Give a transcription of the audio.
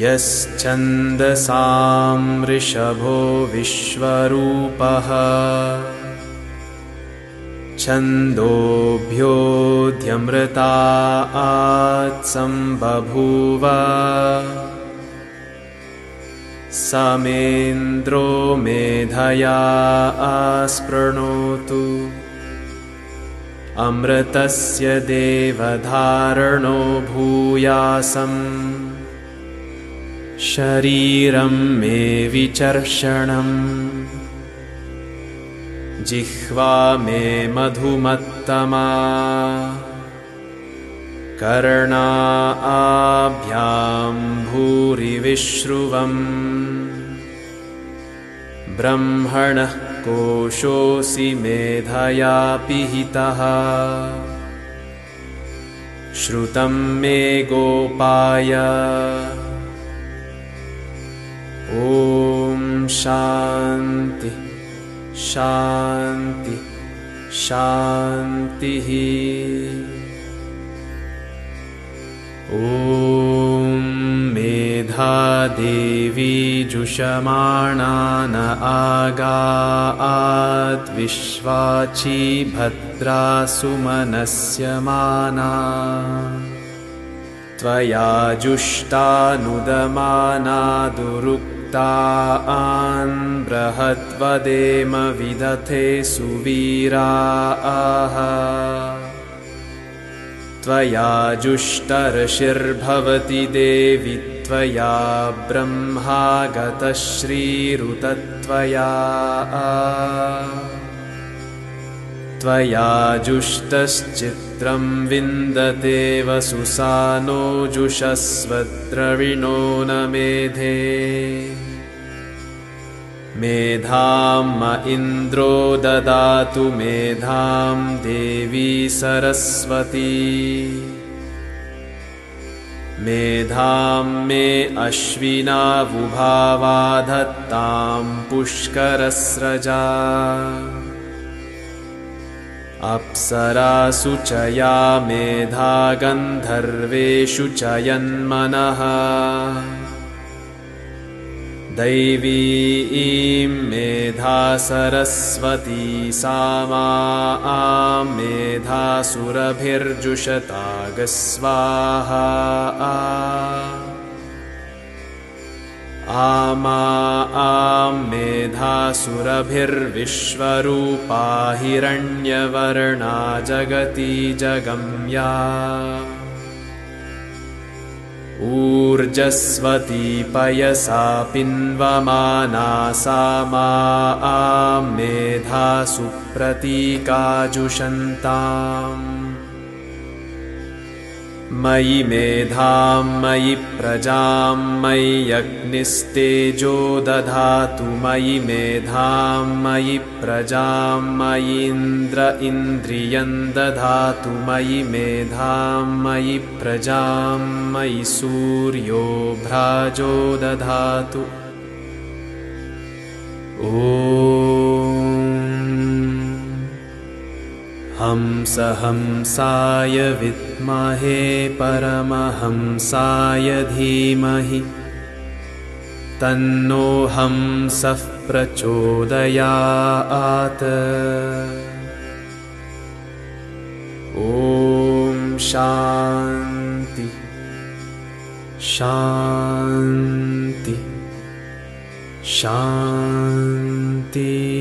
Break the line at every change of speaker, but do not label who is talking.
यश्चन्दसां वृषभो विश्वरूपः। छन्दोभ्योऽध्यमृतात्सम्बभूव समेन्द्रो मेधया आस्पृणोतु। अमृतस्य देवधारणो भूयासम् शरीरं मे विचर्षणम्। जिह्वा मे मधुमत्तमा। कर्णा आभ्यां भूरिविश्रुवम् ब्रह्मणः कोशोऽसि मेधया पिहितः। श्रुतं मे गोपाय ॐ शान्ति शान्ति शान्तिः। ॐ मेधादेवी जुषमाणा न आगाद्विश्वाची भद्रा सुमनस्य माना। त्वया जुष्टानुदमानादुरुक्तान् बृहद्वदेम विदथे सुवीराः। त्वया जुष्टर्षिर्भवति देवि त्वया ब्रह्मागतश्रीरुतत्वया त्वया जुष्टश्चित्रं विन्दते वसुसानो जुषस्वद्रविणो न मेधे। मेधां म इन्द्रो ददातु मेधां देवी सरस्वती। मेधां मे अश्विनावुभावाधत्तां पुष्करस्रजा अप्सरासु च या मेधा गन्धर्वेषु च यन्मनः। दैवीं मेधा सरस्वती सा मा मेधासुरभिर्जुषतागस्वाहा आमा आं मेधासुरभिर्विश्वरूपा हिरण्यवर्णा जगती जगम्या। ऊर्जस्वती पयसा पिन्वमाना सा मा मेधा सुप्रतीकाजुषन्ताम् मयि मेधां मयि प्रजां मयि अग्निस्तेजो दधातु मयि मेधां मयि प्रजां मयीन्द्र इन्द्रियं दधातु मयि मेधां मयि प्रजां मयि सूर्यो भ्राजो दधातु हंसहंसाय विद्महे परमहंसाय धीमहि। तन्नो हंसः प्रचोदयात्। ॐ शान्ति। शान्ति। शान्ति